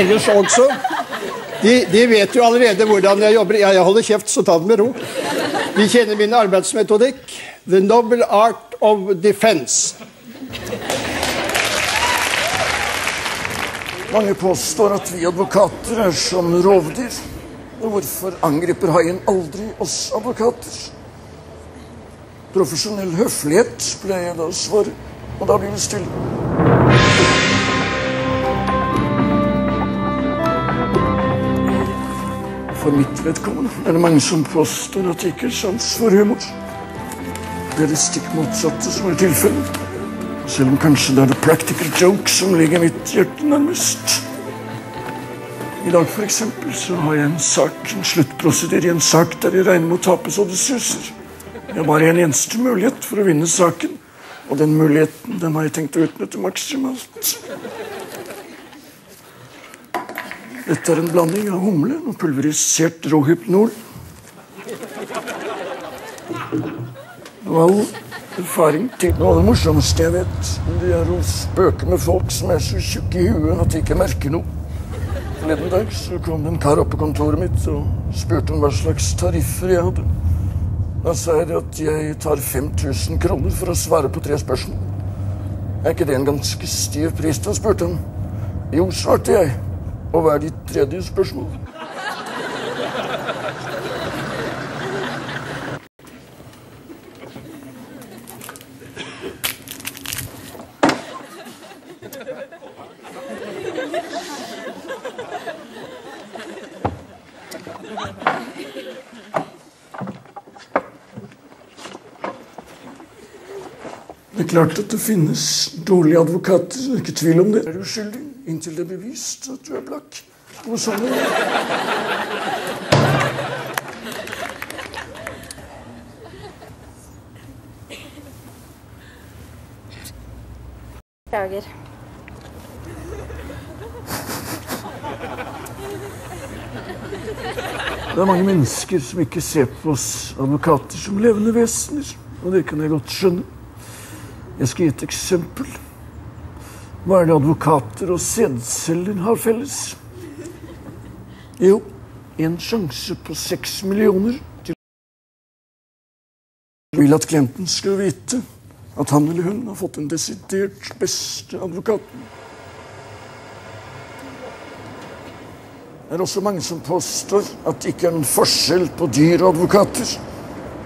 ellers også. De, de, vet jo allerede hvordan jeg jobber. Ja, jeg holder kjeft, så ta det med ro. De kjenner min arbeidsmetodikk. The noble art of defense. Mange påstår at vi advokater er som rovdyr. Og hvorfor angriper haien aldri oss advokater? Profesjonell høflighet, pleier jeg da å. Og da blir det stille. For mitt vedkommende er det mange som påstår at jeg ikke har sans for humor. Det er det stikk motsatte som er tilfellet. Selv om kanskje det er the practical joke som ligger mitt hjerte nærmest. I dag for eksempel, så har jeg en sak, en sluttprosedyre i en sak der jeg regner med å tape så det suser. Jeg har bare en eneste mulighet for å vinne saken, og den muligheten den har jeg tenkt å utnytte maksimalt. Dette er en blanding av humle og pulverisert råhypnol. Og all erfaring til Noe av det morsomste jeg vet, det er å spøke med folk som er så tjukke i huet at de ikke merker noe. Forleden dag så kom det en kar opp på kontoret mitt og spurte om hva slags tariffer jeg hadde. Da sa jeg at jeg tar 5000 kroner for å svare på tre spørsmål. Er ikke det en ganske stiv pris? Da spurte han. Jo, svarte jeg. Og hva er ditt tredje spørsmål? Det er klart at det finnes dårlige advokater. Det er ikke tvil om det. Er du skyldig inntil det er bevist at du er blakk? Og sånn er det. Beklager. Det er mange mennesker som ikke ser på oss advokater som levende vesener. Og det kan jeg godt skjønne. Jeg skal gi et eksempel. Hva er det advokater og sædceller har felles? Jo, en sjanse på seks millioner til vil at klienten skulle vite at han eller hun har fått den desidert beste advokaten. Det er også mange som påstår at det ikke er noen forskjell på dyr og advokater.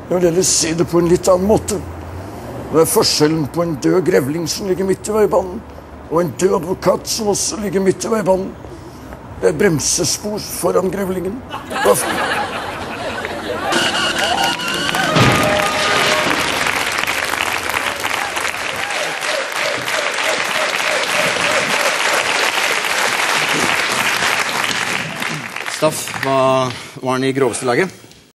Jeg vil heller si det på en litt annen måte. Det er forskjellen på en død grevling som ligger midt i veibanen, og en død advokat som også ligger midt i veibanen. Det er bremsespor foran grevlingen. Staff, hva var den i groveste laget?